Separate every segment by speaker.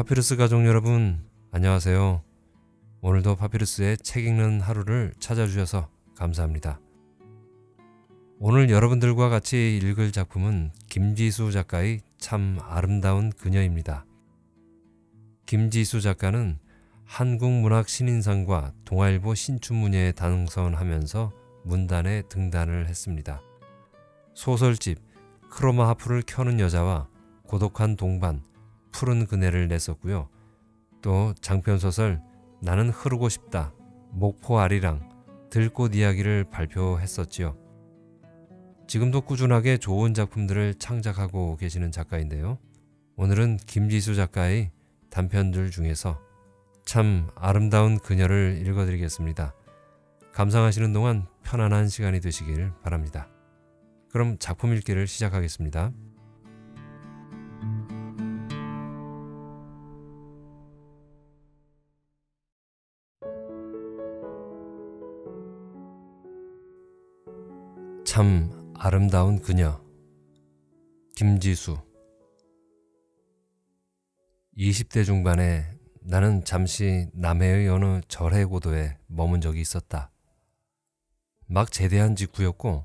Speaker 1: 파피루스 가족 여러분, 안녕하세요. 오늘도 파피루스의 책 읽는 하루를 찾아주셔서 감사합니다. 오늘 여러분들과 같이 읽을 작품은 김지수 작가의 참 아름다운 그녀입니다. 김지수 작가는 한국문학 신인상과 동아일보 신춘문예에 당선하면서 문단에 등단을 했습니다. 소설집 크로마 하프를 켜는 여자와 고독한 동반, 푸른 그네를 냈었고요. 또 장편소설 나는 흐르고 싶다, 목포 아리랑, 들꽃 이야기를 발표했었지요. 지금도 꾸준하게 좋은 작품들을 창작하고 계시는 작가인데요. 오늘은 김지수 작가의 단편들 중에서 참 아름다운 그녀를 읽어드리겠습니다. 감상하시는 동안 편안한 시간이 되시길 바랍니다. 그럼 작품 읽기를 시작하겠습니다. 참 아름다운 그녀 김지수 20대 중반에 나는 잠시 남해의 어느 절해 고도에 머문 적이 있었다. 막 제대한 직후였고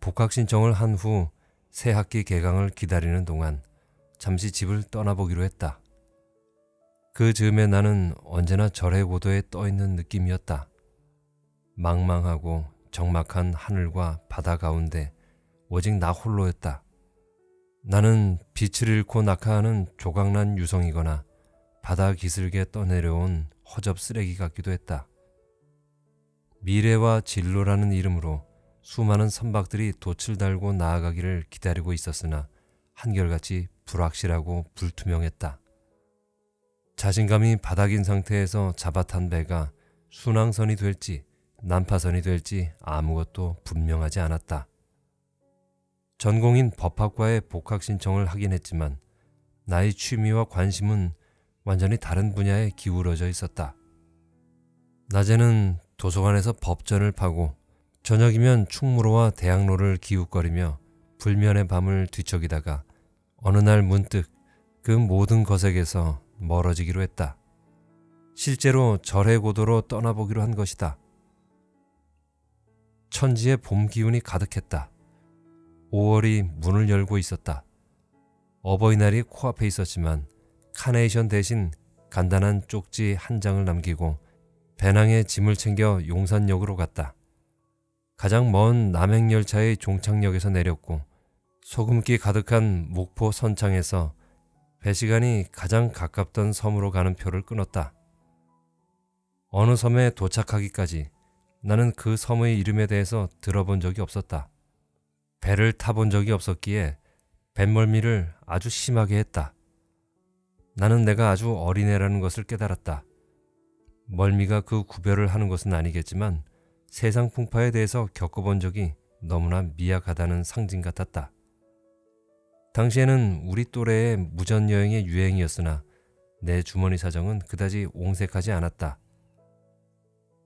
Speaker 1: 복학 신청을 한 후 새 학기 개강을 기다리는 동안 잠시 집을 떠나보기로 했다. 그 즈음에 나는 언제나 절해 고도에 떠 있는 느낌이었다. 망망하고 적막한 하늘과 바다 가운데 오직 나 홀로였다. 나는 빛을 잃고 낙하하는 조각난 유성이거나 바다 기슭에 떠내려온 허접 쓰레기 같기도 했다. 미래와 진로라는 이름으로 수많은 선박들이 돛을 달고 나아가기를 기다리고 있었으나 한결같이 불확실하고 불투명했다. 자신감이 바닥인 상태에서 잡아탄 배가 순항선이 될지 난파선이 될지 아무것도 분명하지 않았다. 전공인 법학과에 복학 신청을 하긴 했지만 나의 취미와 관심은 완전히 다른 분야에 기울어져 있었다. 낮에는 도서관에서 법전을 파고 저녁이면 충무로와 대학로를 기웃거리며 불면의 밤을 뒤척이다가 어느 날 문득 그 모든 것에게서 멀어지기로 했다. 실제로 절의 고도로 떠나보기로 한 것이다. 천지의 봄 기운이 가득했다. 5월이 문을 열고 있었다. 어버이날이 코앞에 있었지만 카네이션 대신 간단한 쪽지 한 장을 남기고 배낭에 짐을 챙겨 용산역으로 갔다. 가장 먼 남행열차의 종착역에서 내렸고 소금기 가득한 목포 선창에서 배시간이 가장 가깝던 섬으로 가는 표를 끊었다. 어느 섬에 도착하기까지 나는 그 섬의 이름에 대해서 들어본 적이 없었다. 배를 타본 적이 없었기에 뱃멀미를 아주 심하게 했다. 나는 내가 아주 어린애라는 것을 깨달았다. 멀미가 그 구별을 하는 것은 아니겠지만 세상 풍파에 대해서 겪어본 적이 너무나 미약하다는 상징 같았다. 당시에는 우리 또래의 무전여행의 유행이었으나 내 주머니 사정은 그다지 옹색하지 않았다.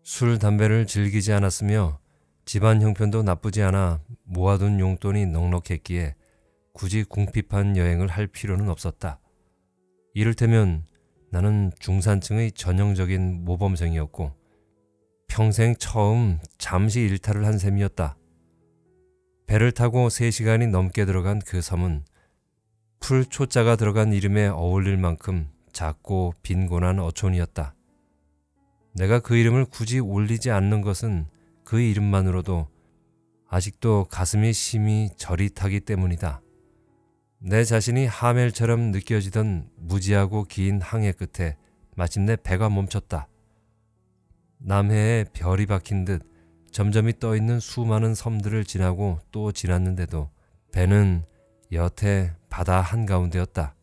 Speaker 1: 술, 담배를 즐기지 않았으며 집안 형편도 나쁘지 않아 모아둔 용돈이 넉넉했기에 굳이 궁핍한 여행을 할 필요는 없었다. 이를테면 나는 중산층의 전형적인 모범생이었고 평생 처음 잠시 일탈을 한 셈이었다. 배를 타고 3시간이 넘게 들어간 그 섬은 풀 초자가 들어간 이름에 어울릴 만큼 작고 빈곤한 어촌이었다. 내가 그 이름을 굳이 올리지 않는 것은 그 이름만으로도 아직도 가슴이 심히 저릿하기 때문이다. 내 자신이 하멜처럼 느껴지던 무지하고 긴 항해 끝에 마침내 배가 멈췄다. 남해에 별이 박힌 듯 점점이 떠 있는 수많은 섬들을 지나고 또 지났는데도 배는 여태 바다 한가운데였다.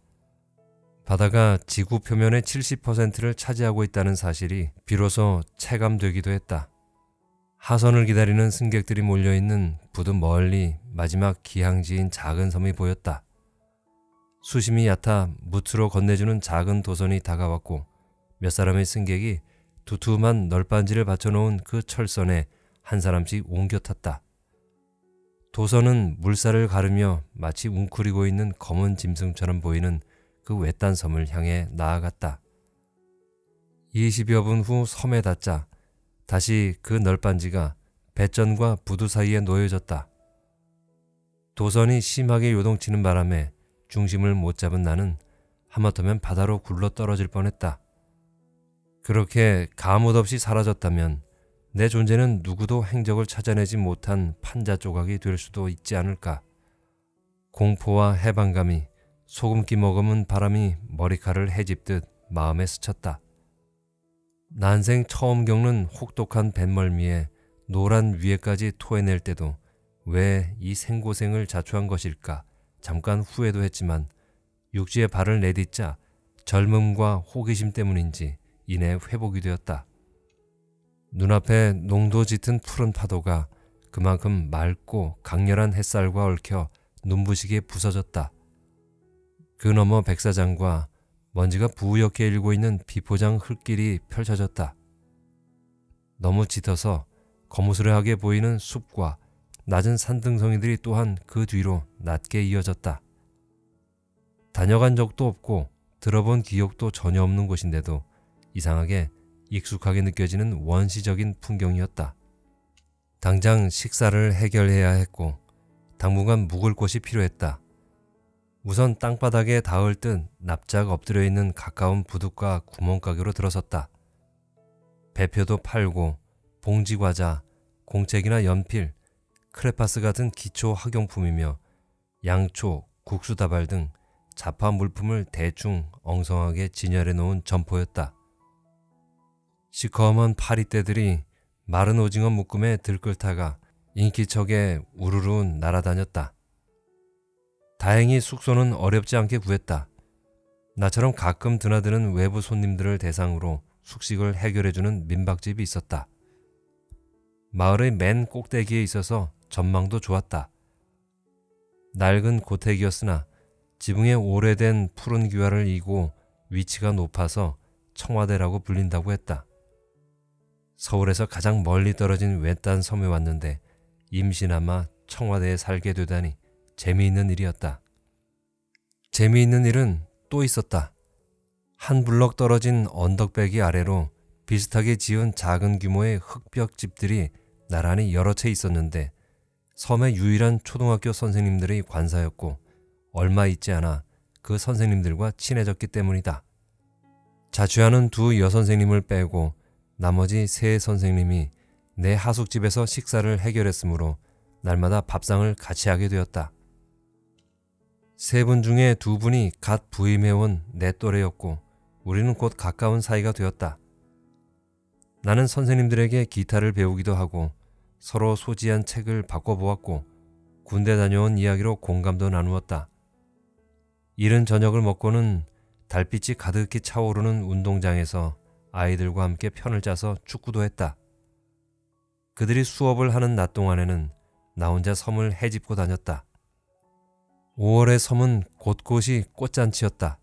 Speaker 1: 바다가 지구 표면의 70%를 차지하고 있다는 사실이 비로소 체감되기도 했다. 하선을 기다리는 승객들이 몰려있는 부두 멀리 마지막 기항지인 작은 섬이 보였다. 수심이 얕아 무트로 건네주는 작은 도선이 다가왔고 몇 사람의 승객이 두툼한 널빤지를 받쳐놓은 그 철선에 한 사람씩 옮겨 탔다. 도선은 물살을 가르며 마치 웅크리고 있는 검은 짐승처럼 보이는 그 외딴 섬을 향해 나아갔다. 20여 분 후 섬에 닿자 다시 그 널빤지가 배전과 부두 사이에 놓여졌다. 도선이 심하게 요동치는 바람에 중심을 못 잡은 나는 하마터면 바다로 굴러 떨어질 뻔했다. 그렇게 가뭇 없이 사라졌다면 내 존재는 누구도 행적을 찾아내지 못한 판자 조각이 될 수도 있지 않을까. 공포와 해방감이 소금기 머금은 바람이 머리카락을 헤집듯 마음에 스쳤다. 난생 처음 겪는 혹독한 뱃멀미에 노란 위에까지 토해낼 때도 왜 이 생고생을 자초한 것일까 잠깐 후회도 했지만 육지에 발을 내딛자 젊음과 호기심 때문인지 이내 회복이 되었다. 눈앞에 농도 짙은 푸른 파도가 그만큼 맑고 강렬한 햇살과 얽혀 눈부시게 부서졌다. 그 너머 백사장과 먼지가 부옇게 일고 있는 비포장 흙길이 펼쳐졌다. 너무 짙어서 거무스레하게 보이는 숲과 낮은 산등성이들이 또한 그 뒤로 낮게 이어졌다. 다녀간 적도 없고 들어본 기억도 전혀 없는 곳인데도 이상하게 익숙하게 느껴지는 원시적인 풍경이었다. 당장 식사를 해결해야 했고 당분간 묵을 곳이 필요했다. 우선 땅바닥에 닿을 듯 납작 엎드려 있는 가까운 부둣가 구멍가게로 들어섰다. 배표도 팔고 봉지과자, 공책이나 연필, 크레파스 같은 기초 학용품이며 양초, 국수다발 등 자파 물품을 대충 엉성하게 진열해 놓은 점포였다. 시커먼 파리떼들이 마른 오징어 묶음에 들끓다가 인기척에 우르르 날아다녔다. 다행히 숙소는 어렵지 않게 구했다. 나처럼 가끔 드나드는 외부 손님들을 대상으로 숙식을 해결해주는 민박집이 있었다. 마을의 맨 꼭대기에 있어서 전망도 좋았다. 낡은 고택이었으나 지붕에 오래된 푸른 귀화를 이고 위치가 높아서 청와대라고 불린다고 했다. 서울에서 가장 멀리 떨어진 외딴 섬에 왔는데 임시나마 청와대에 살게 되다니 재미있는 일이었다. 재미있는 일은 또 있었다. 한 블럭 떨어진 언덕배기 아래로 비슷하게 지은 작은 규모의 흙벽 집들이 나란히 여러 채 있었는데 섬의 유일한 초등학교 선생님들의 관사였고 얼마 있지 않아 그 선생님들과 친해졌기 때문이다. 자취하는 두 여선생님을 빼고 나머지 세 선생님이 내 하숙집에서 식사를 해결했으므로 날마다 밥상을 같이 하게 되었다. 세 분 중에 두 분이 갓 부임해온 내 또래였고 우리는 곧 가까운 사이가 되었다. 나는 선생님들에게 기타를 배우기도 하고 서로 소지한 책을 바꿔보았고 군대 다녀온 이야기로 공감도 나누었다. 이른 저녁을 먹고는 달빛이 가득히 차오르는 운동장에서 아이들과 함께 편을 짜서 축구도 했다. 그들이 수업을 하는 낮 동안에는 나 혼자 섬을 헤집고 다녔다. 5월의 섬은 곳곳이 꽃잔치였다.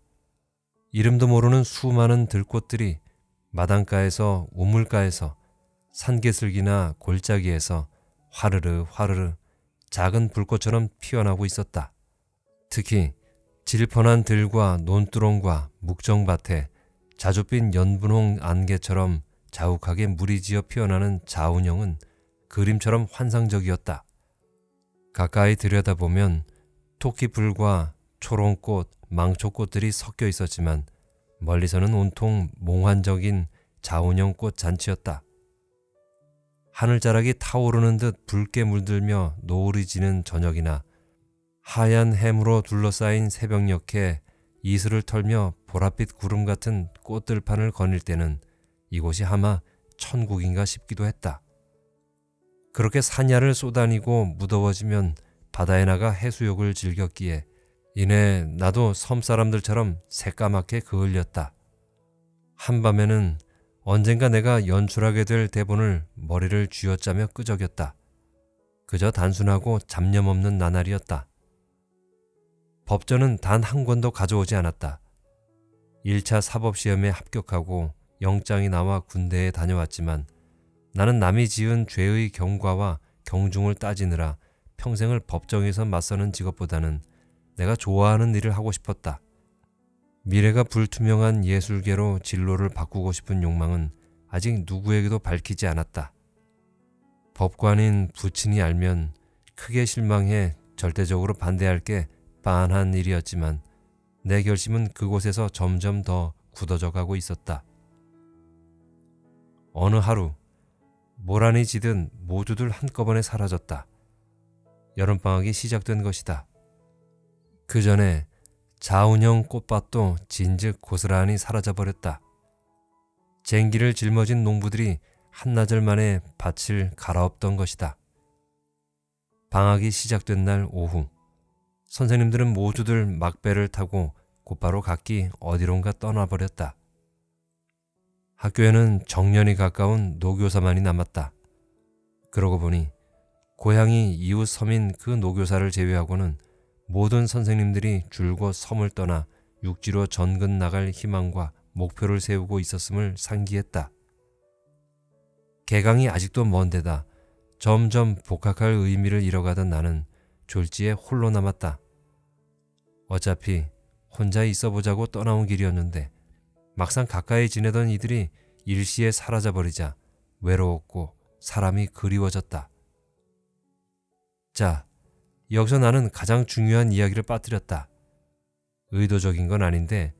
Speaker 1: 이름도 모르는 수많은 들꽃들이 마당가에서 우물가에서 산개슬기나 골짜기에서 화르르 화르르 작은 불꽃처럼 피어나고 있었다. 특히 질펀한 들과 논두렁과 묵정밭에 자줏빛 연분홍 안개처럼 자욱하게 물이 지어 피어나는 자운형은 그림처럼 환상적이었다. 가까이 들여다보면 토끼불과 초롱꽃, 망초꽃들이 섞여 있었지만 멀리서는 온통 몽환적인 자운형 꽃 잔치였다. 하늘자락이 타오르는 듯 붉게 물들며 노을이 지는 저녁이나 하얀 해무로 둘러싸인 새벽녘에 이슬을 털며 보랏빛 구름 같은 꽃들판을 거닐 때는 이곳이 아마 천국인가 싶기도 했다. 그렇게 산야를 쏘다니고 무더워지면 바다에 나가 해수욕을 즐겼기에 이내 나도 섬 사람들처럼 새까맣게 그을렸다. 한밤에는 언젠가 내가 연출하게 될 대본을 머리를 쥐어짜며 끄적였다. 그저 단순하고 잡념 없는 나날이었다. 법전은 단 한 권도 가져오지 않았다. 1차 사법시험에 합격하고 영장이 나와 군대에 다녀왔지만 나는 남이 지은 죄의 경과와 경중을 따지느라 평생을 법정에서 맞서는 직업보다는 내가 좋아하는 일을 하고 싶었다. 미래가 불투명한 예술계로 진로를 바꾸고 싶은 욕망은 아직 누구에게도 밝히지 않았다. 법관인 부친이 알면 크게 실망해 절대적으로 반대할 게 빤한 일이었지만 내 결심은 그곳에서 점점 더 굳어져 가고 있었다. 어느 하루 모란이 지든 모두들 한꺼번에 사라졌다. 여름방학이 시작된 것이다. 그 전에 자운형 꽃밭도 진즉 고스란히 사라져버렸다. 쟁기를 짊어진 농부들이 한나절 만에 밭을 갈아엎던 것이다. 방학이 시작된 날 오후 선생님들은 모두들 막배를 타고 곧바로 각기 어디론가 떠나버렸다. 학교에는 정년이 가까운 노교사만이 남았다. 그러고 보니 고향이 이웃 섬인 그 노교사를 제외하고는 모든 선생님들이 줄곧 섬을 떠나 육지로 전근 나갈 희망과 목표를 세우고 있었음을 상기했다. 개강이 아직도 먼 데다 점점 복학할 의미를 잃어가던 나는 졸지에 홀로 남았다. 어차피 혼자 있어 보자고 떠나온 길이었는데 막상 가까이 지내던 이들이 일시에 사라져 버리자 외로웠고 사람이 그리워졌다. 자, 여기서 나는 가장 중요한 이야기를 빠뜨렸다. 의도적인 건 아닌데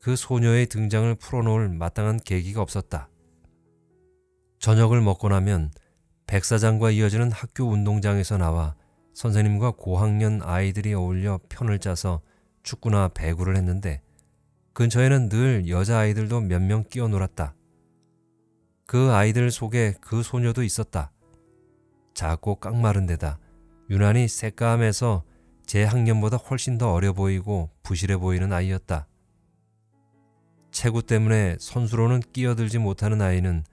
Speaker 1: 그 소녀의 등장을 풀어놓을 마땅한 계기가 없었다. 저녁을 먹고 나면 백사장과 이어지는 학교 운동장에서 나와 선생님과 고학년 아이들이 어울려 편을 짜서 축구나 배구를 했는데 근처에는 늘 여자아이들도 몇 명 끼어 놀았다. 그 아이들 속에 그 소녀도 있었다. 작고 깡마른 데다 유난히 새까매서 제 학년보다 훨씬 더 어려 보이고 부실해 보이는 아이였다. 체구 때문에 선수로는 끼어들지 못하는 아이는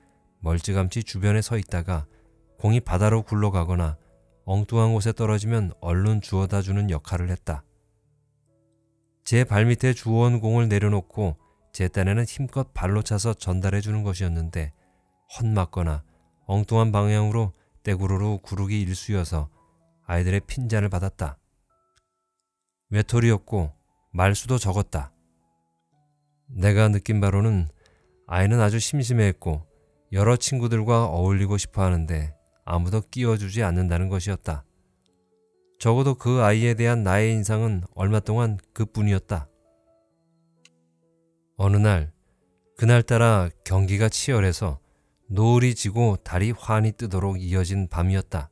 Speaker 1: 멀찌감치 주변에 서 있다가 공이 바다로 굴러가거나 엉뚱한 곳에 떨어지면 얼른 주워다 주는 역할을 했다. 제 발밑에 주워온 공을 내려놓고 제 딴에는 힘껏 발로 차서 전달해 주는 것이었는데 헛맞거나 엉뚱한 방향으로 떼구르르 구르기 일쑤여서 아이들의 핀잔을 받았다. 외톨이였고 말수도 적었다. 내가 느낀 바로는 아이는 아주 심심해했고 여러 친구들과 어울리고 싶어 하는데 아무도 끼워주지 않는다는 것이었다. 적어도 그 아이에 대한 나의 인상은 얼마 동안 그뿐이었다. 어느 날 그날따라 경기가 치열해서 노을이 지고 달이 환히 뜨도록 이어진 밤이었다.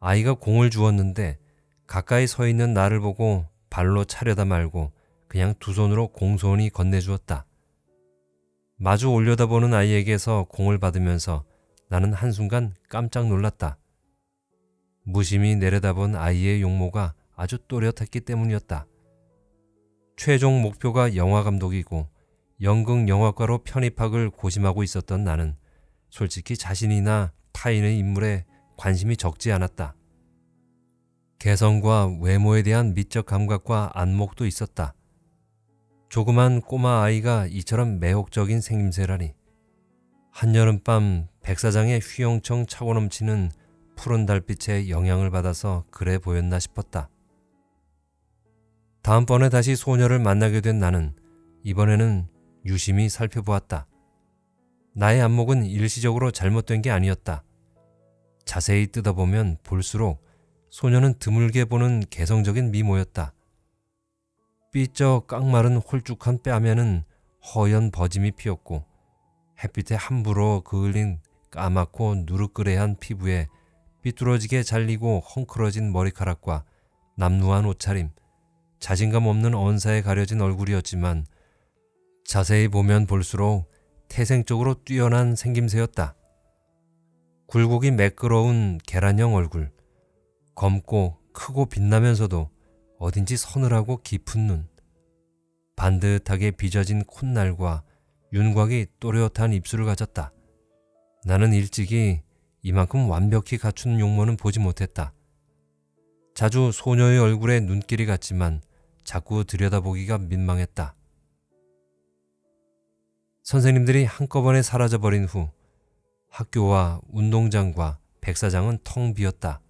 Speaker 1: 아이가 공을 주었는데 가까이 서 있는 나를 보고 발로 차려다 말고 그냥 두 손으로 공손히 건네주었다. 마주 올려다보는 아이에게서 공을 받으면서 나는 한순간 깜짝 놀랐다. 무심히 내려다본 아이의 용모가 아주 또렷했기 때문이었다. 최종 목표가 영화 감독이고 연극 영화과로 편입학을 고심하고 있었던 나는 솔직히 자신이나 타인의 인물에 관심이 적지 않았다. 개성과 외모에 대한 미적 감각과 안목도 있었다. 조그만 꼬마 아이가 이처럼 매혹적인 생김새라니. 한여름밤 백사장의 휘영청 차고 넘치는 푸른 달빛에 영향을 받아서 그래 보였나 싶었다. 다음번에 다시 소녀를 만나게 된 나는 이번에는 유심히 살펴보았다. 나의 안목은 일시적으로 잘못된 게 아니었다. 자세히 뜯어보면 볼수록 소녀는 드물게 보는 개성적인 미모였다. 삐쩍 깡마른 홀쭉한 뺨에는 허연 버짐이 피었고 햇빛에 함부로 그을린 까맣고 누르끄레한 피부에 삐뚤어지게 잘리고 헝클어진 머리카락과 남루한 옷차림, 자신감 없는 언사에 가려진 얼굴이었지만 자세히 보면 볼수록 태생적으로 뛰어난 생김새였다. 굴곡이 매끄러운 계란형 얼굴, 검고 크고 빛나면서도 어딘지 서늘하고 깊은 눈, 반듯하게 빚어진 콧날과 윤곽이 또렷한 입술을 가졌다. 나는 일찍이 이만큼 완벽히 갖춘 용모는 보지 못했다. 자주 소녀의 얼굴에 눈길이 갔지만 자꾸 들여다보기가 민망했다. 선생님들이 한꺼번에 사라져버린 후 학교와 운동장과 백사장은 텅 비었다.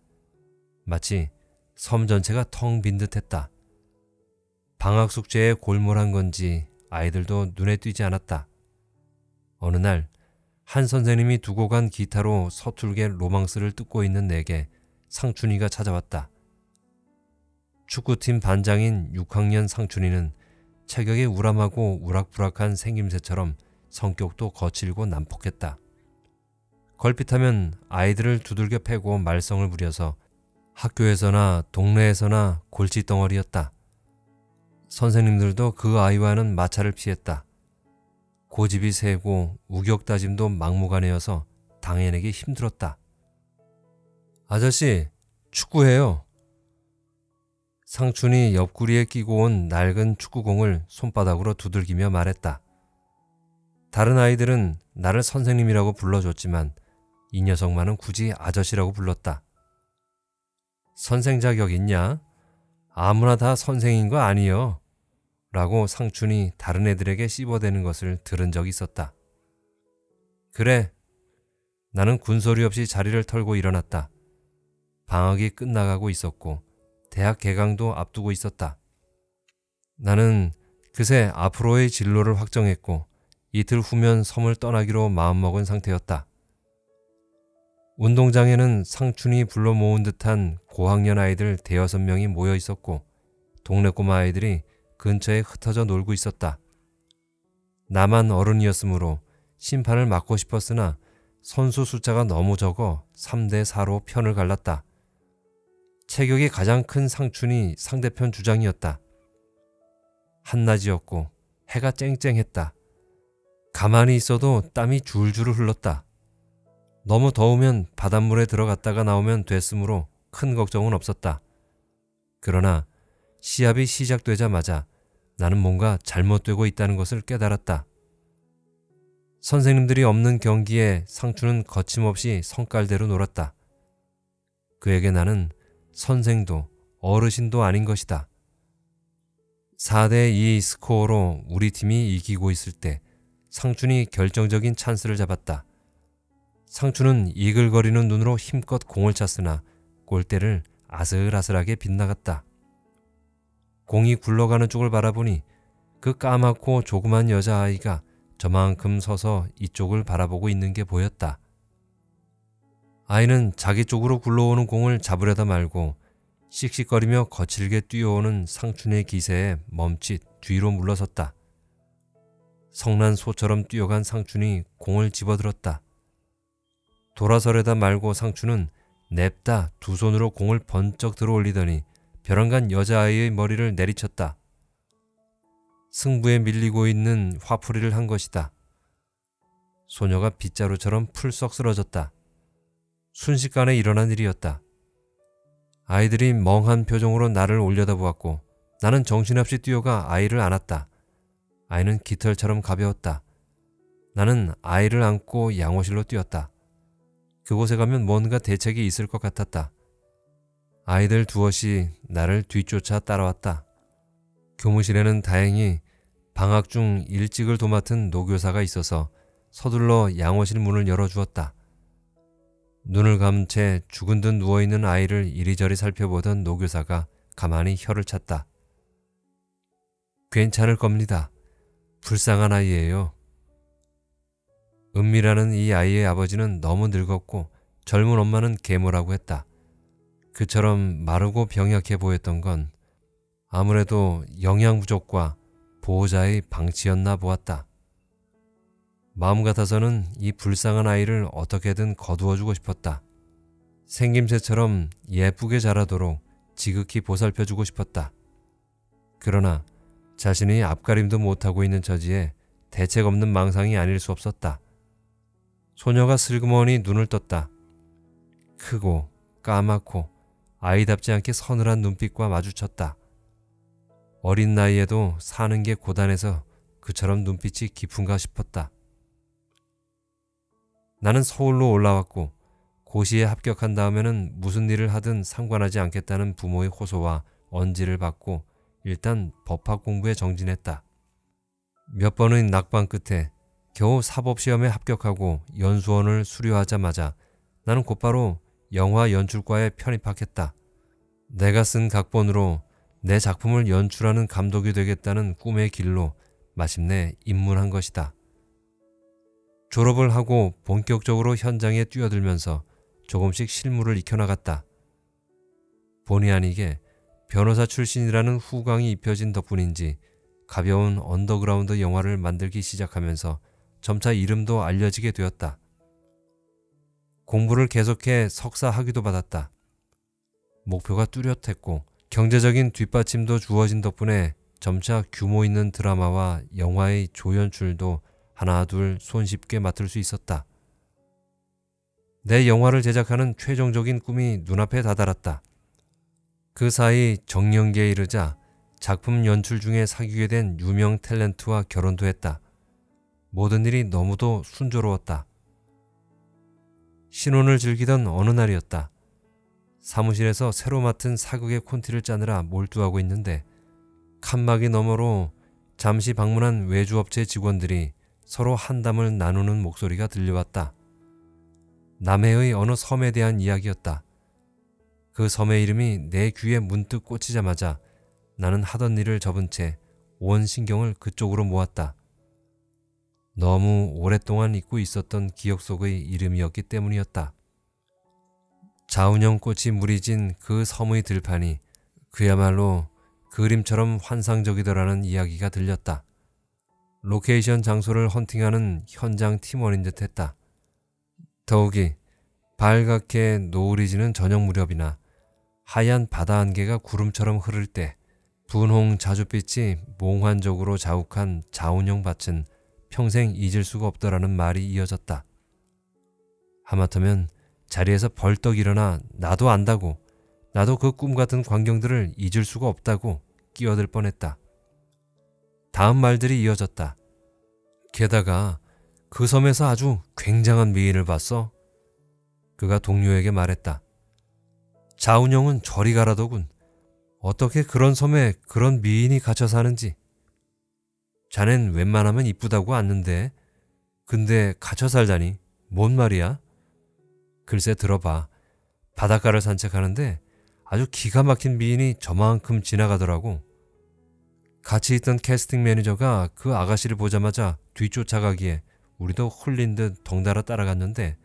Speaker 1: 마치 섬 전체가 텅 빈 듯했다. 방학 숙제에 골몰한 건지 아이들도 눈에 띄지 않았다. 어느 날 한 선생님이 두고 간 기타로 서툴게 로망스를 뜯고 있는 내게 상춘이가 찾아왔다. 축구팀 반장인 6학년 상춘이는 체격이 우람하고 우락부락한 생김새처럼 성격도 거칠고 난폭했다. 걸핏하면 아이들을 두들겨 패고 말썽을 부려서 학교에서나 동네에서나 골칫덩어리였다. 선생님들도 그 아이와는 마찰을 피했다. 고집이 세고 우격다짐도 막무가내여서 당해내기 힘들었다. 아저씨, 축구해요. 상춘이 옆구리에 끼고 온 낡은 축구공을 손바닥으로 두들기며 말했다. 다른 아이들은 나를 선생님이라고 불러줬지만 이 녀석만은 굳이 아저씨라고 불렀다. 선생 자격 있냐? 아무나 다 선생인 거 아니여. 라고 상춘이 다른 애들에게 씹어대는 것을 들은 적이 있었다. 그래. 나는 군소리 없이 자리를 털고 일어났다. 방학이 끝나가고 있었고 대학 개강도 앞두고 있었다. 나는 그새 앞으로의 진로를 확정했고 이틀 후면 섬을 떠나기로 마음먹은 상태였다. 운동장에는 상춘이 불러 모은 듯한 고학년 아이들 대여섯 명이 모여 있었고 동네 꼬마 아이들이 근처에 흩어져 놀고 있었다. 나만 어른이었으므로 심판을 맡고 싶었으나 선수 숫자가 너무 적어 3대 4로 편을 갈랐다. 체격이 가장 큰 상춘이 상대편 주장이었다. 한낮이었고 해가 쨍쨍했다. 가만히 있어도 땀이 줄줄 흘렀다. 너무 더우면 바닷물에 들어갔다가 나오면 됐으므로 큰 걱정은 없었다. 그러나 시합이 시작되자마자 나는 뭔가 잘못되고 있다는 것을 깨달았다. 선생님들이 없는 경기에 상추는 거침없이 성깔대로 놀았다. 그에게 나는 선생도 어르신도 아닌 것이다. 4대 2 스코어로 우리 팀이 이기고 있을 때 상춘이 결정적인 찬스를 잡았다. 상춘은 이글거리는 눈으로 힘껏 공을 찼으나 골대를 아슬아슬하게 빗나갔다. 공이 굴러가는 쪽을 바라보니 그 까맣고 조그만 여자아이가 저만큼 서서 이쪽을 바라보고 있는 게 보였다. 아이는 자기 쪽으로 굴러오는 공을 잡으려다 말고 씩씩거리며 거칠게 뛰어오는 상춘의 기세에 멈칫 뒤로 물러섰다. 성난 소처럼 뛰어간 상춘이 공을 집어들었다. 돌아서려다 말고 상춘은 냅다 두 손으로 공을 번쩍 들어 올리더니 벼랑간 여자아이의 머리를 내리쳤다. 승부에 밀리고 있는 화풀이를 한 것이다. 소녀가 빗자루처럼 풀썩 쓰러졌다. 순식간에 일어난 일이었다. 아이들이 멍한 표정으로 나를 올려다보았고 나는 정신없이 뛰어가 아이를 안았다. 아이는 깃털처럼 가벼웠다. 나는 아이를 안고 양호실로 뛰었다. 그곳에 가면 뭔가 대책이 있을 것 같았다. 아이들 두엇이 나를 뒤쫓아 따라왔다. 교무실에는 다행히 방학 중 일찍을 도맡은 노교사가 있어서 서둘러 양호실 문을 열어주었다. 눈을 감은 채 죽은 듯 누워있는 아이를 이리저리 살펴보던 노교사가 가만히 혀를 찼다. 괜찮을 겁니다. 불쌍한 아이예요. 은미라는 이 아이의 아버지는 너무 늙었고 젊은 엄마는 계모라고 했다. 그처럼 마르고 병약해 보였던 건 아무래도 영양 부족과 보호자의 방치였나 보았다. 마음 같아서는 이 불쌍한 아이를 어떻게든 거두어주고 싶었다. 생김새처럼 예쁘게 자라도록 지극히 보살펴주고 싶었다. 그러나 자신이 앞가림도 못하고 있는 처지에 대책 없는 망상이 아닐 수 없었다. 소녀가 슬그머니 눈을 떴다. 크고 까맣고 아이답지 않게 서늘한 눈빛과 마주쳤다. 어린 나이에도 사는 게 고단해서 그처럼 눈빛이 깊은가 싶었다. 나는 서울로 올라왔고 고시에 합격한 다음에는 무슨 일을 하든 상관하지 않겠다는 부모의 호소와 언지를 받고 일단 법학 공부에 정진했다. 몇 번의 낙방 끝에 겨우 사법시험에 합격하고 연수원을 수료하자마자 나는 곧바로 영화 연출과에 편입하겠다. 내가 쓴 각본으로 내 작품을 연출하는 감독이 되겠다는 꿈의 길로 마침내 입문한 것이다. 졸업을 하고 본격적으로 현장에 뛰어들면서 조금씩 실무를 익혀나갔다. 본의 아니게 변호사 출신이라는 후광이 입혀진 덕분인지 가벼운 언더그라운드 영화를 만들기 시작하면서 점차 이름도 알려지게 되었다. 공부를 계속해 석사 학위도 받았다. 목표가 뚜렷했고 경제적인 뒷받침도 주어진 덕분에 점차 규모 있는 드라마와 영화의 조연출도 하나 둘 손쉽게 맡을 수 있었다. 내 영화를 제작하는 최종적인 꿈이 눈앞에 다다랐다. 그 사이 정년기에 이르자 작품 연출 중에 사귀게 된 유명 탤런트와 결혼도 했다. 모든 일이 너무도 순조로웠다. 신혼을 즐기던 어느 날이었다. 사무실에서 새로 맡은 사극의 콘티를 짜느라 몰두하고 있는데 칸막이 너머로 잠시 방문한 외주업체 직원들이 서로 한담을 나누는 목소리가 들려왔다. 남해의 어느 섬에 대한 이야기였다. 그 섬의 이름이 내 귀에 문득 꽂히자마자 나는 하던 일을 접은 채 온 신경을 그쪽으로 모았다. 너무 오랫동안 잊고 있었던 기억 속의 이름이었기 때문이었다. 자운형 꽃이 무리진 그 섬의 들판이 그야말로 그림처럼 환상적이더라는 이야기가 들렸다. 로케이션 장소를 헌팅하는 현장 팀원인 듯 했다. 더욱이 발갛게 노을이 지는 저녁 무렵이나 하얀 바다 안개가 구름처럼 흐를 때 분홍 자줏빛이 몽환적으로 자욱한 자운영 밭은 평생 잊을 수가 없더라는 말이 이어졌다. 하마터면 자리에서 벌떡 일어나 나도 안다고 나도 그 꿈 같은 광경들을 잊을 수가 없다고 끼어들 뻔했다. 다음 말들이 이어졌다. 게다가 그 섬에서 아주 굉장한 미인을 봤어. 그가 동료에게 말했다. 자운형은 저리 가라더군. 어떻게 그런 섬에 그런 미인이 갇혀 사는지. 자넨 웬만하면 이쁘다고 않는데 근데 갇혀 살다니 뭔 말이야? 글쎄 들어봐. 바닷가를 산책하는데 아주 기가 막힌 미인이 저만큼 지나가더라고. 같이 있던 캐스팅 매니저가 그 아가씨를 보자마자 뒤쫓아가기에 우리도 홀린 듯 덩달아 따라갔는데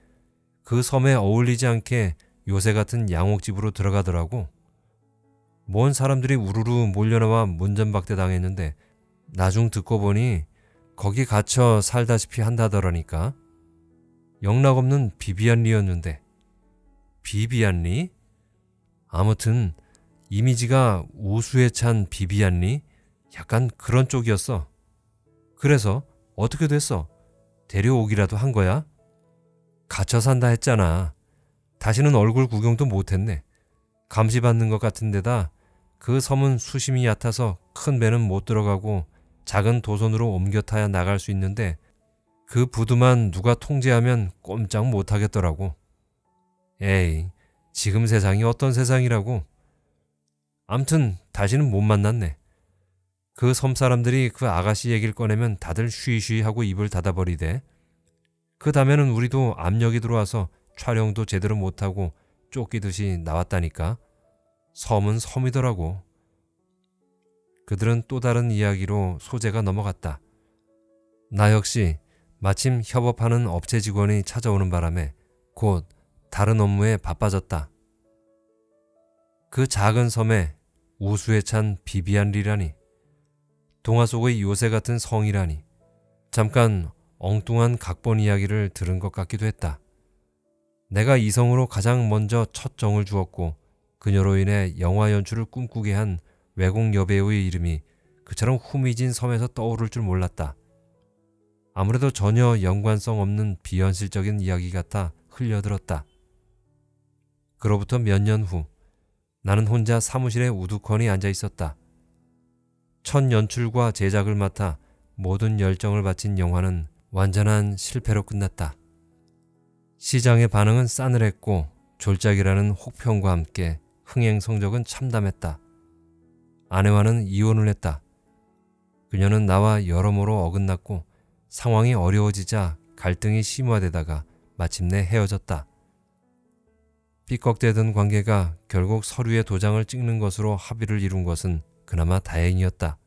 Speaker 1: 그 섬에 어울리지 않게 요새 같은 양옥집으로 들어가더라고. 뭔 사람들이 우르르 몰려나와 문전박대 당했는데 나중 듣고 보니 거기 갇혀 살다시피 한다더라니까. 영락없는 비비안 리였는데 비비안 리? 아무튼 이미지가 우수에 찬 비비안 리? 약간 그런 쪽이었어. 그래서 어떻게 됐어? 데려오기라도 한 거야? 갇혀 산다 했잖아. 다시는 얼굴 구경도 못했네. 감시받는 것 같은 데다 그 섬은 수심이 얕아서 큰 배는 못 들어가고 작은 도선으로 옮겨 타야 나갈 수 있는데 그 부두만 누가 통제하면 꼼짝 못 하겠더라고. 에이, 지금 세상이 어떤 세상이라고. 암튼 다시는 못 만났네. 그 섬 사람들이 그 아가씨 얘기를 꺼내면 다들 쉬쉬 하고 입을 닫아버리대. 그 다음에는 우리도 압력이 들어와서 촬영도 제대로 못하고 쫓기듯이 나왔다니까. 섬은 섬이더라고. 그들은 또 다른 이야기로 소재가 넘어갔다. 나 역시 마침 협업하는 업체 직원이 찾아오는 바람에 곧 다른 업무에 바빠졌다. 그 작은 섬에 우수에 찬 비비안리라니. 동화 속의 요새 같은 성이라니. 잠깐 엉뚱한 각본 이야기를 들은 것 같기도 했다. 내가 이성으로 가장 먼저 첫 정을 주었고 그녀로 인해 영화 연출을 꿈꾸게 한 외국 여배우의 이름이 그처럼 후미진 섬에서 떠오를 줄 몰랐다. 아무래도 전혀 연관성 없는 비현실적인 이야기 같아 흘려들었다. 그로부터 몇 년 후 나는 혼자 사무실에 우두커니 앉아 있었다. 첫 연출과 제작을 맡아 모든 열정을 바친 영화는 완전한 실패로 끝났다. 시장의 반응은 싸늘했고 졸작이라는 혹평과 함께 흥행 성적은 참담했다. 아내와는 이혼을 했다. 그녀는 나와 여러모로 어긋났고 상황이 어려워지자 갈등이 심화되다가 마침내 헤어졌다. 삐걱대던 관계가 결국 서류에 도장을 찍는 것으로 합의를 이룬 것은 그나마 다행이었다.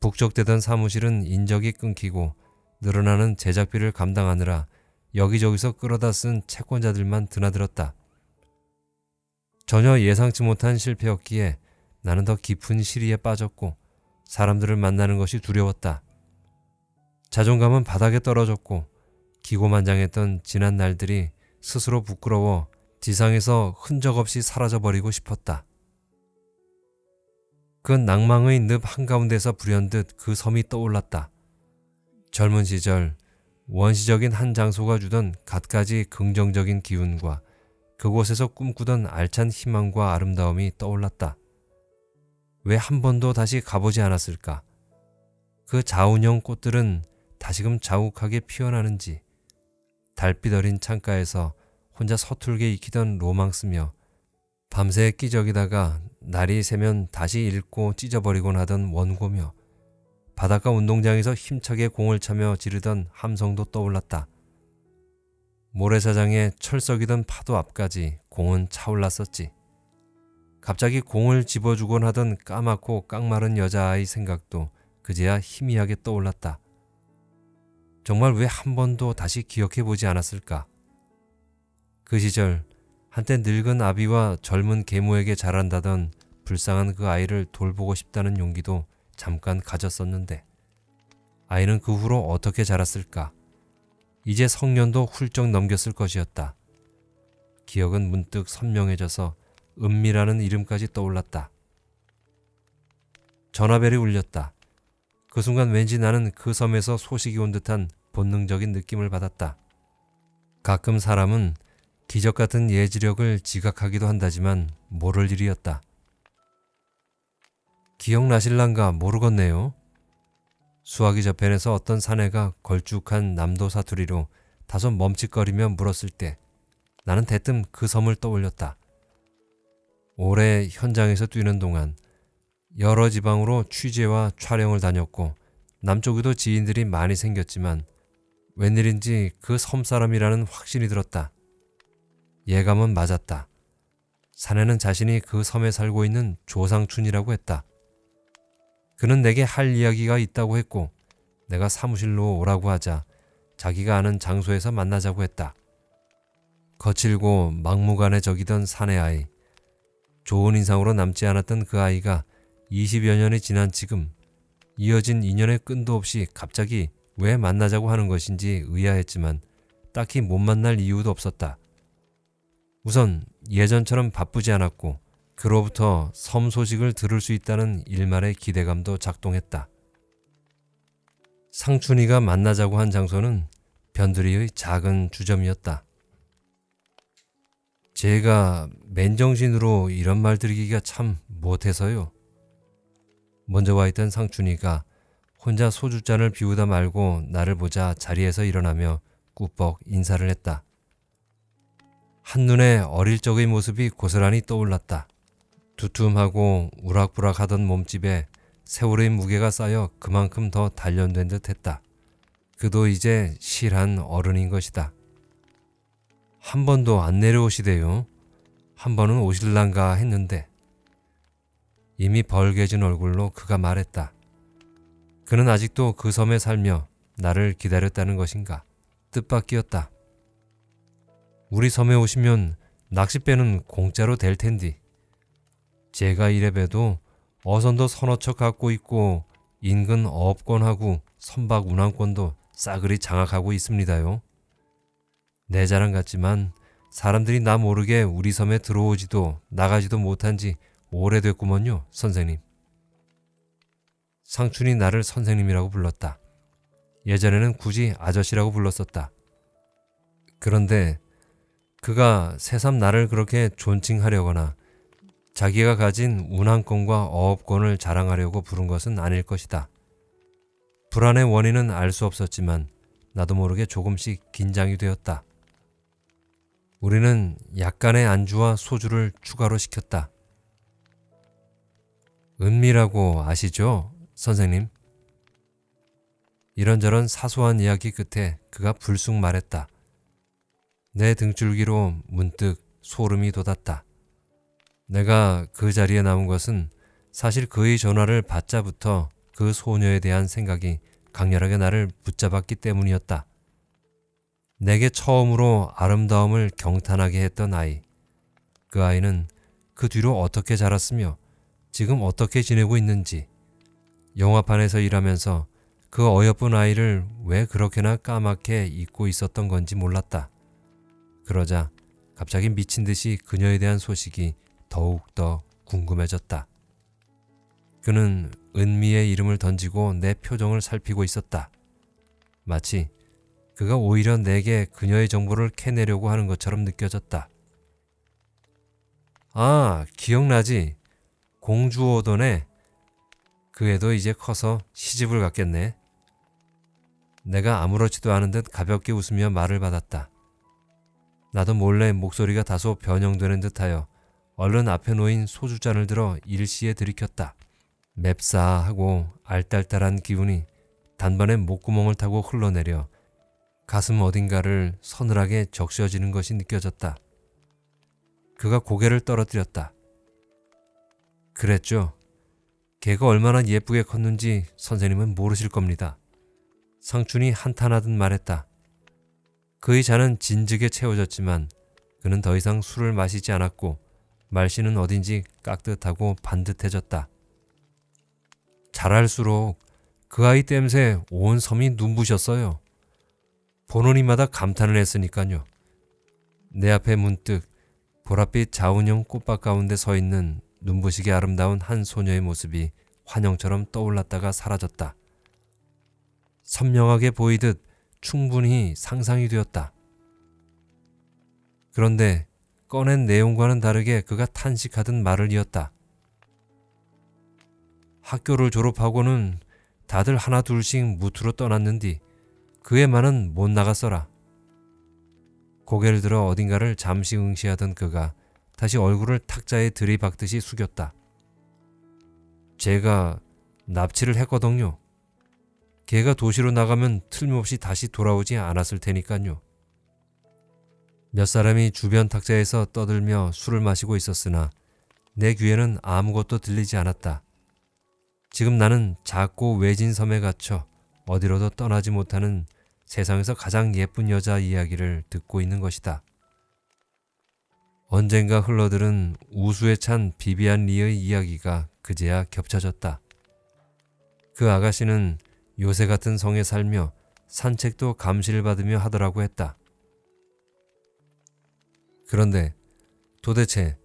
Speaker 1: 북적대던 사무실은 인적이 끊기고 늘어나는 제작비를 감당하느라 여기저기서 끌어다 쓴 채권자들만 드나들었다. 전혀 예상치 못한 실패였기에 나는 더 깊은 시리에 빠졌고 사람들을 만나는 것이 두려웠다. 자존감은 바닥에 떨어졌고 기고만장했던 지난 날들이 스스로 부끄러워 지상에서 흔적 없이 사라져버리고 싶었다. 그 낭망의 늪 한가운데서 불현듯 그 섬이 떠올랐다. 젊은 시절 원시적인 한 장소가 주던 갖가지 긍정적인 기운과 그곳에서 꿈꾸던 알찬 희망과 아름다움이 떠올랐다. 왜 한 번도 다시 가보지 않았을까? 그 자운형 꽃들은 다시금 자욱하게 피어나는지 달빛 어린 창가에서 혼자 서툴게 익히던 로망스며 밤새 끼적이다가 날이 새면 다시 읽고 찢어버리곤 하던 원고며 바닷가 운동장에서 힘차게 공을 차며 지르던 함성도 떠올랐다. 모래사장에 철썩이던 파도 앞까지 공은 차올랐었지. 갑자기 공을 집어주곤 하던 까맣고 깡마른 여자아이 생각도 그제야 희미하게 떠올랐다. 정말 왜 한 번도 다시 기억해 보지 않았을까? 그 시절 한때 늙은 아비와 젊은 계모에게 자란다던 불쌍한 그 아이를 돌보고 싶다는 용기도 잠깐 가졌었는데 아이는 그 후로 어떻게 자랐을까? 이제 성년도 훌쩍 넘겼을 것이었다. 기억은 문득 선명해져서 은미라는 이름까지 떠올랐다. 전화벨이 울렸다. 그 순간 왠지 나는 그 섬에서 소식이 온 듯한 본능적인 느낌을 받았다. 가끔 사람은 기적 같은 예지력을 지각하기도 한다지만 모를 일이었다. 기억나실란가 모르겠네요. 수화기 저편에서 어떤 사내가 걸쭉한 남도 사투리로 다소 멈칫거리며 물었을 때 나는 대뜸 그 섬을 떠올렸다. 올해 현장에서 뛰는 동안 여러 지방으로 취재와 촬영을 다녔고 남쪽에도 지인들이 많이 생겼지만 웬일인지 그 섬 사람이라는 확신이 들었다. 예감은 맞았다. 사내는 자신이 그 섬에 살고 있는 조상춘이라고 했다. 그는 내게 할 이야기가 있다고 했고 내가 사무실로 오라고 하자 자기가 아는 장소에서 만나자고 했다. 거칠고 막무가내 적이던 사내 아이. 좋은 인상으로 남지 않았던 그 아이가 20여 년이 지난 지금 이어진 인연의 끈도 없이 갑자기 왜 만나자고 하는 것인지 의아했지만 딱히 못 만날 이유도 없었다. 우선 예전처럼 바쁘지 않았고 그로부터 섬 소식을 들을 수 있다는 일말의 기대감도 작동했다. 상춘이가 만나자고 한 장소는 변두리의 작은 주점이었다. 제가 맨정신으로 이런 말 드리기가 참 못해서요. 먼저 와 있던 상춘이가 혼자 소주잔을 비우다 말고 나를 보자 자리에서 일어나며 꾸벅 인사를 했다. 한눈에 어릴 적의 모습이 고스란히 떠올랐다. 두툼하고 우락부락하던 몸집에 세월의 무게가 쌓여 그만큼 더 단련된 듯 했다. 그도 이제 실한 어른인 것이다. 한 번도 안 내려오시대요. 한 번은 오실란가 했는데 이미 벌개진 얼굴로 그가 말했다. 그는 아직도 그 섬에 살며 나를 기다렸다는 것인가 뜻밖이었다. 우리 섬에 오시면 낚싯배는 공짜로 될 텐디. 제가 이래 봬도 어선도 서너 척 갖고 있고 인근 어업권하고 선박 운항권도 싸그리 장악하고 있습니다요. 내 자랑 같지만 사람들이 나 모르게 우리 섬에 들어오지도 나가지도 못한 지 오래됐구먼요, 선생님. 상춘이 나를 선생님이라고 불렀다. 예전에는 굳이 아저씨라고 불렀었다. 그런데 그가 새삼 나를 그렇게 존칭하려거나 자기가 가진 운항권과 어업권을 자랑하려고 부른 것은 아닐 것이다. 불안의 원인은 알 수 없었지만 나도 모르게 조금씩 긴장이 되었다. 우리는 약간의 안주와 소주를 추가로 시켰다. 은미라고 아시죠, 선생님? 이런저런 사소한 이야기 끝에 그가 불쑥 말했다. 내 등줄기로 문득 소름이 돋았다. 내가 그 자리에 남은 것은 사실 그의 전화를 받자부터 그 소녀에 대한 생각이 강렬하게 나를 붙잡았기 때문이었다. 내게 처음으로 아름다움을 경탄하게 했던 아이. 그 아이는 그 뒤로 어떻게 자랐으며 지금 어떻게 지내고 있는지 영화판에서 일하면서 그 어여쁜 아이를 왜 그렇게나 까맣게 잊고 있었던 건지 몰랐다. 그러자 갑자기 미친 듯이 그녀에 대한 소식이 더욱더 궁금해졌다. 그는 은미의 이름을 던지고 내 표정을 살피고 있었다. 마치 그가 오히려 내게 그녀의 정보를 캐내려고 하는 것처럼 느껴졌다. 아, 기억나지? 공주 오던에 그 애도 이제 커서 시집을 갔겠네. 내가 아무렇지도 않은 듯 가볍게 웃으며 말을 받았다. 나도 몰래 목소리가 다소 변형되는 듯하여 얼른 앞에 놓인 소주잔을 들어 일시에 들이켰다. 맵싸하고 알딸딸한 기운이 단번에 목구멍을 타고 흘러내려 가슴 어딘가를 서늘하게 적셔지는 것이 느껴졌다. 그가 고개를 떨어뜨렸다. 그랬죠. 걔가 얼마나 예쁘게 컸는지 선생님은 모르실 겁니다. 상춘이 한탄하듯 말했다. 그의 잔은 진즉에 채워졌지만 그는 더 이상 술을 마시지 않았고 말씨는 어딘지 깍듯하고 반듯해졌다. 잘할수록 그 아이 땜새 온 섬이 눈부셨어요. 보는 이마다 감탄을 했으니까요. 내 앞에 문득 보랏빛 자운형 꽃밭 가운데 서 있는 눈부시게 아름다운 한 소녀의 모습이 환영처럼 떠올랐다가 사라졌다. 선명하게 보이듯 충분히 상상이 되었다. 그런데 꺼낸 내용과는 다르게 그가 탄식하듯 말을 이었다. 학교를 졸업하고는 다들 하나 둘씩 무투로 떠났는디 그의 말은 못 나갔어라. 고개를 들어 어딘가를 잠시 응시하던 그가 다시 얼굴을 탁자에 들이박듯이 숙였다. 제가 납치를 했거든요. 걔가 도시로 나가면 틀림없이 다시 돌아오지 않았을 테니까요. 몇 사람이 주변 탁자에서 떠들며 술을 마시고 있었으나 내 귀에는 아무것도 들리지 않았다. 지금 나는 작고 외진 섬에 갇혀 어디로도 떠나지 못하는 세상에서 가장 예쁜 여자 이야기를 듣고 있는 것이다. 언젠가 흘러들은 우수에 찬 비비안 리의 이야기가 그제야 겹쳐졌다. 그 아가씨는 요새 같은 성에 살며 산책도 감시를 받으며 하더라고 했다. 그런데 도대체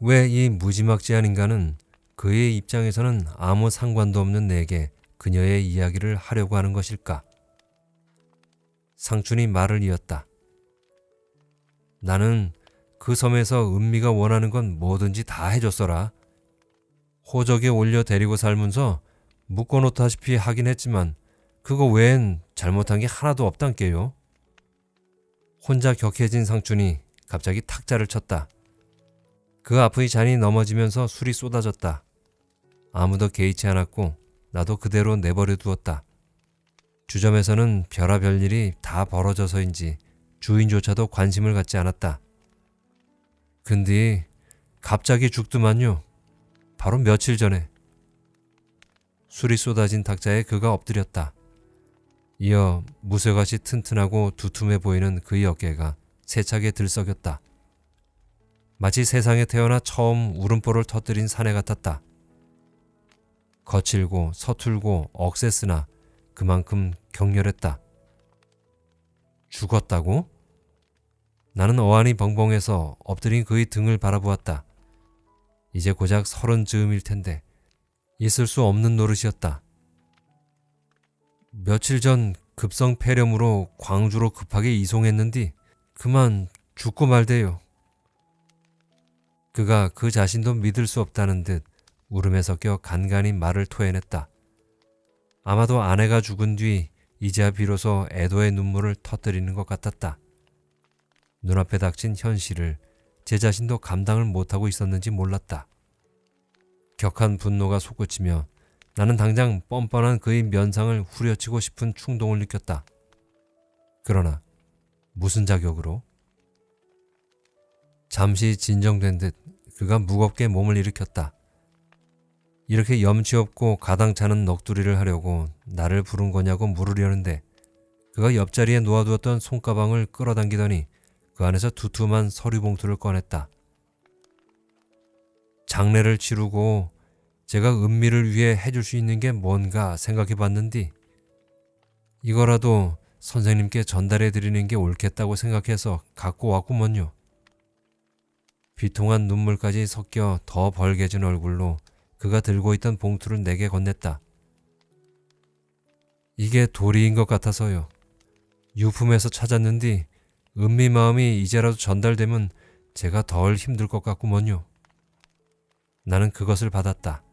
Speaker 1: 왜 이 무지막지한 인간은 그의 입장에서는 아무 상관도 없는 내게 그녀의 이야기를 하려고 하는 것일까? 상춘이 말을 이었다. 나는 그 섬에서 은미가 원하는 건 뭐든지 다 해줬어라. 호적에 올려 데리고 살면서 묶어놓다시피 하긴 했지만 그거 외엔 잘못한 게 하나도 없단께요. 혼자 격해진 상춘이 갑자기 탁자를 쳤다. 그 앞의 잔이 넘어지면서 술이 쏟아졌다. 아무도 개의치 않았고 나도 그대로 내버려 두었다. 주점에서는 별하별 일이 다 벌어져서인지 주인조차도 관심을 갖지 않았다. 근데 갑자기 죽더만요. 바로 며칠 전에. 술이 쏟아진 탁자에 그가 엎드렸다. 이어 무쇠같이 튼튼하고 두툼해 보이는 그의 어깨가 세차게 들썩였다. 마치 세상에 태어나 처음 울음보를 터뜨린 사내 같았다. 거칠고 서툴고 억세으나 그만큼 격렬했다. 죽었다고? 나는 어안이 벙벙해서 엎드린 그의 등을 바라보았다. 이제 고작 서른 즈음일 텐데 있을 수 없는 노릇이었다. 며칠 전 급성 폐렴으로 광주로 급하게 이송했는디 그만 죽고 말대요. 그가 그 자신도 믿을 수 없다는 듯 울음에 섞여 간간히 말을 토해냈다. 아마도 아내가 죽은 뒤 이제야 비로소 애도의 눈물을 터뜨리는 것 같았다. 눈앞에 닥친 현실을 제 자신도 감당을 못하고 있었는지 몰랐다. 격한 분노가 솟구치며 나는 당장 뻔뻔한 그의 면상을 후려치고 싶은 충동을 느꼈다. 그러나 무슨 자격으로? 잠시 진정된 듯 그가 무겁게 몸을 일으켰다. 이렇게 염치 없고 가당차는 넋두리를 하려고 나를 부른 거냐고 물으려는데 그가 옆자리에 놓아두었던 손가방을 끌어당기더니 그 안에서 두툼한 서류 봉투를 꺼냈다. 장례를 치르고 제가 은미를 위해 해줄 수 있는 게 뭔가 생각해 봤는디 이거라도 선생님께 전달해 드리는 게 옳겠다고 생각해서 갖고 왔구먼요. 비통한 눈물까지 섞여 더 벌게진 얼굴로 그가 들고 있던 봉투를 내게 건넸다. 이게 도리인 것 같아서요. 유품에서 찾았는디 은미 마음이 이제라도 전달되면 제가 덜 힘들 것 같구먼요. 나는 그것을 받았다.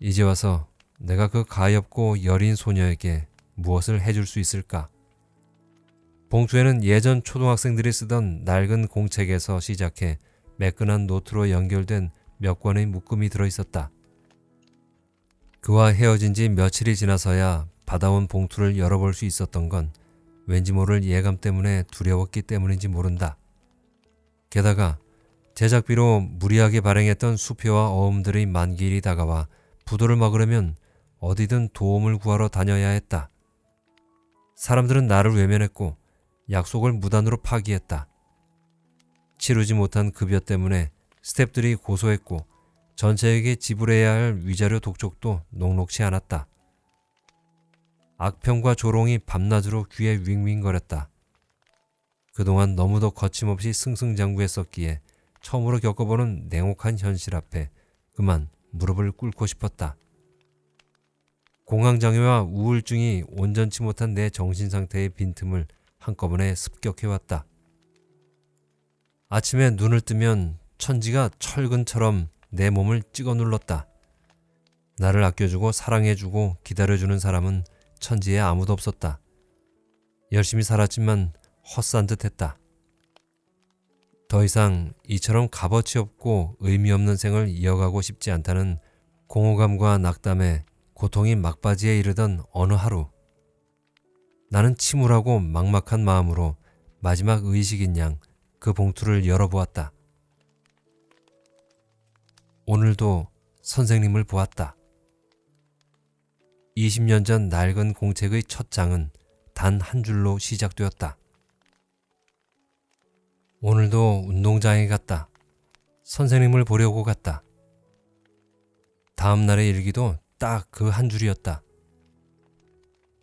Speaker 1: 이제 와서 내가 그 가엾고 여린 소녀에게 무엇을 해줄 수 있을까? 봉투에는 예전 초등학생들이 쓰던 낡은 공책에서 시작해 매끈한 노트로 연결된 몇 권의 묶음이 들어 있었다. 그와 헤어진 지 며칠이 지나서야 받아온 봉투를 열어볼 수 있었던 건 왠지 모를 예감 때문에 두려웠기 때문인지 모른다. 게다가 제작비로 무리하게 발행했던 수표와 어음들의 만기일이 다가와 부도를 막으려면 어디든 도움을 구하러 다녀야 했다. 사람들은 나를 외면했고 약속을 무단으로 파기했다. 치르지 못한 급여 때문에 스탭들이 고소했고 전체에게 지불해야 할 위자료 독촉도 녹록치 않았다. 악평과 조롱이 밤낮으로 귀에 윙윙거렸다. 그동안 너무도 거침없이 승승장구했었기에 처음으로 겪어보는 냉혹한 현실 앞에 그만 무릎을 꿇고 싶었다. 공황장애와 우울증이 온전치 못한 내 정신 상태의 빈틈을 한꺼번에 습격해왔다. 아침에 눈을 뜨면 천지가 철근처럼 내 몸을 찍어 눌렀다. 나를 아껴주고 사랑해주고 기다려주는 사람은 천지에 아무도 없었다. 열심히 살았지만 헛산 듯 했다. 더 이상 이처럼 값어치 없고 의미 없는 생을 이어가고 싶지 않다는 공허감과 낙담에 고통이 막바지에 이르던 어느 하루 나는 침울하고 막막한 마음으로 마지막 의식인 양 그 봉투를 열어보았다. 오늘도 선생님을 보았다. 20년 전 낡은 공책의 첫 장은 단 한 줄로 시작되었다. 오늘도 운동장에 갔다. 선생님을 보려고 갔다. 다음 날의 일기도 딱 그 한 줄이었다.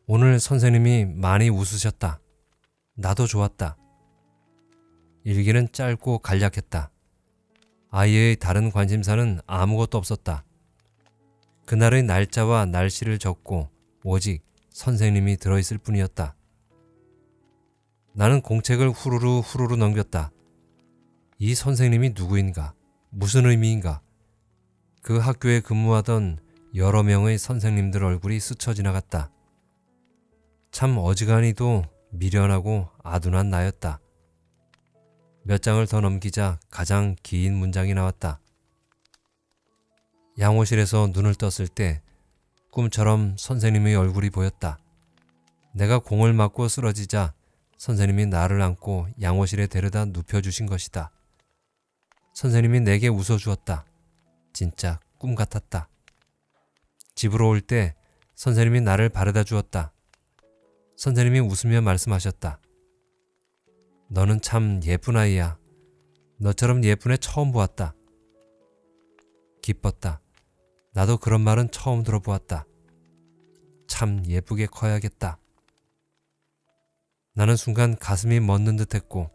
Speaker 1: 오늘 선생님이 많이 웃으셨다. 나도 좋았다. 일기는 짧고 간략했다. 아이의 다른 관심사는 아무것도 없었다. 그날의 날짜와 날씨를 적고 오직 선생님이 들어있을 뿐이었다. 나는 공책을 후루루 후루루 넘겼다. 이 선생님이 누구인가? 무슨 의미인가? 그 학교에 근무하던 여러 명의 선생님들 얼굴이 스쳐 지나갔다. 참 어지간히도 미련하고 아둔한 나였다. 몇 장을 더 넘기자 가장 긴 문장이 나왔다. 양호실에서 눈을 떴을 때 꿈처럼 선생님의 얼굴이 보였다. 내가 공을 맞고 쓰러지자 선생님이 나를 안고 양호실에 데려다 눕혀주신 것이다. 선생님이 내게 웃어주었다. 진짜 꿈 같았다. 집으로 올 때 선생님이 나를 바래다 주었다. 선생님이 웃으며 말씀하셨다. 너는 참 예쁜 아이야. 너처럼 예쁜 애 처음 보았다. 기뻤다. 나도 그런 말은 처음 들어보았다. 참 예쁘게 커야겠다. 나는 순간 가슴이 멎는 듯 했고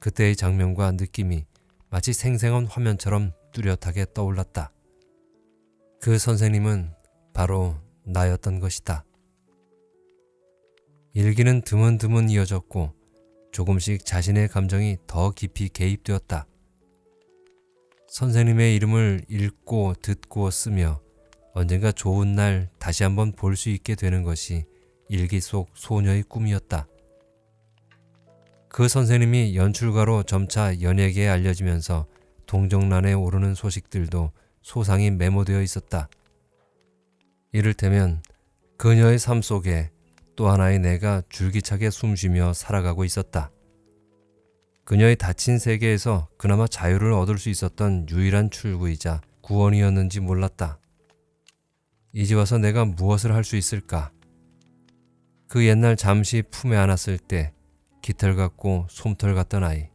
Speaker 1: 그때의 장면과 느낌이 마치 생생한 화면처럼 뚜렷하게 떠올랐다. 그 선생님은 바로 나였던 것이다. 일기는 드문드문 이어졌고 조금씩 자신의 감정이 더 깊이 개입되었다. 선생님의 이름을 읽고 듣고 쓰며 언젠가 좋은 날 다시 한번 볼 수 있게 되는 것이 일기 속 소녀의 꿈이었다. 그 선생님이 연출가로 점차 연예계에 알려지면서 동정란에 오르는 소식들도 소상히 메모되어 있었다. 이를테면 그녀의 삶 속에 또 하나의 내가 줄기차게 숨쉬며 살아가고 있었다. 그녀의 닫힌 세계에서 그나마 자유를 얻을 수 있었던 유일한 출구이자 구원이었는지 몰랐다. 이제 와서 내가 무엇을 할 수 있을까? 그 옛날 잠시 품에 안았을 때 깃털 같고 솜털 같던 아이.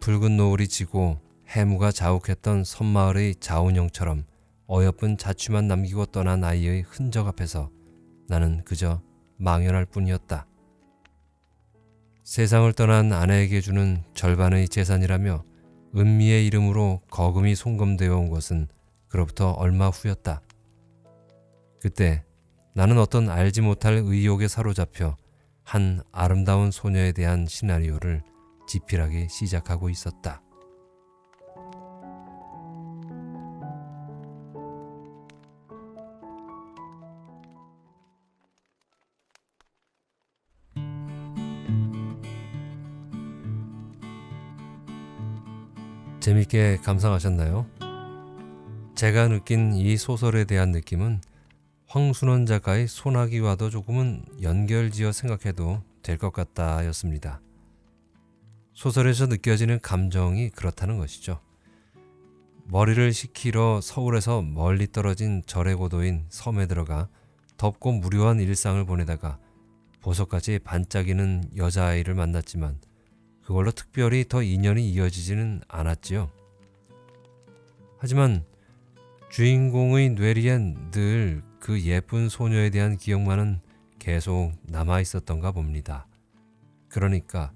Speaker 1: 붉은 노을이 지고 해무가 자욱했던 섬마을의 자운형처럼 어여쁜 자취만 남기고 떠난 아이의 흔적 앞에서 나는 그저 망연할 뿐이었다. 세상을 떠난 아내에게 주는 절반의 재산이라며 은미의 이름으로 거금이 송금되어 온 것은 그로부터 얼마 후였다. 그때 나는 어떤 알지 못할 의욕에 사로잡혀 한 아름다운 소녀에 대한 시나리오를 지필하기 시작하고 있었다. 재밌게 감상하셨나요? 제가 느낀 이 소설에 대한 느낌은 황순원 작가의 소나기와도 조금은 연결지어 생각해도 될 것 같다 였습니다. 소설에서 느껴지는 감정이 그렇다는 것이죠. 머리를 식히러 서울에서 멀리 떨어진 절의 고도인 섬에 들어가 덥고 무료한 일상을 보내다가 보석같이 반짝이는 여자아이를 만났지만 그걸로 특별히 더 인연이 이어지지는 않았지요. 하지만 주인공의 뇌리엔 늘 그 예쁜 소녀에 대한 기억만은 계속 남아 있었던가 봅니다. 그러니까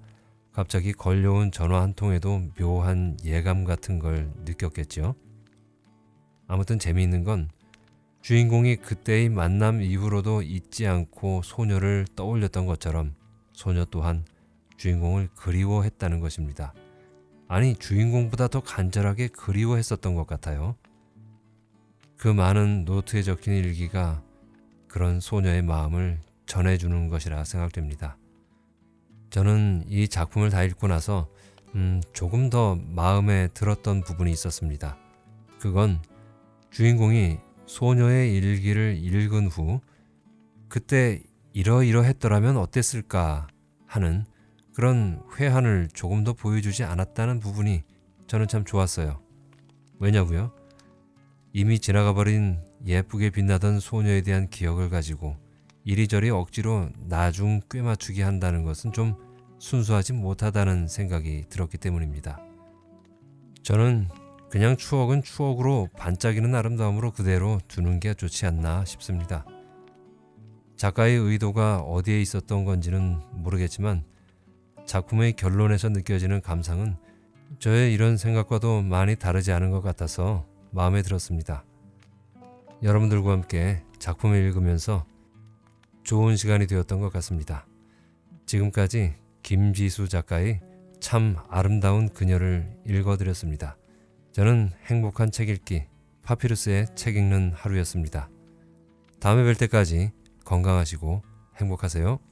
Speaker 1: 갑자기 걸려온 전화 한 통에도 묘한 예감 같은 걸 느꼈겠죠. 아무튼 재미있는 건 주인공이 그때의 만남 이후로도 잊지 않고 소녀를 떠올렸던 것처럼 소녀 또한 주인공을 그리워했다는 것입니다. 아니, 주인공보다 더 간절하게 그리워했었던 것 같아요. 그 많은 노트에 적힌 일기가 그런 소녀의 마음을 전해주는 것이라 생각됩니다. 저는 이 작품을 다 읽고 나서 음, 조금 더 마음에 들었던 부분이 있었습니다. 그건 주인공이 소녀의 일기를 읽은 후 그때 이러이러했더라면 어땠을까 하는 그런 회한을 조금 더 보여주지 않았다는 부분이 저는 참 좋았어요. 왜냐고요? 이미 지나가 버린 예쁘게 빛나던 소녀에 대한 기억을 가지고 이리저리 억지로 나중 꿰맞추게 한다는 것은 좀 순수하지 못하다는 생각이 들었기 때문입니다. 저는 그냥 추억은 추억으로 반짝이는 아름다움으로 그대로 두는 게 좋지 않나 싶습니다. 작가의 의도가 어디에 있었던 건지는 모르겠지만 작품의 결론에서 느껴지는 감상은 저의 이런 생각과도 많이 다르지 않은 것 같아서 마음에 들었습니다. 여러분들과 함께 작품을 읽으면서 좋은 시간이 되었던 것 같습니다. 지금까지 김지수 작가의 참 아름다운 그녀를 읽어드렸습니다. 저는 행복한 책 읽기 파피루스의 책 읽는 하루였습니다. 다음에 뵐 때까지 건강하시고 행복하세요.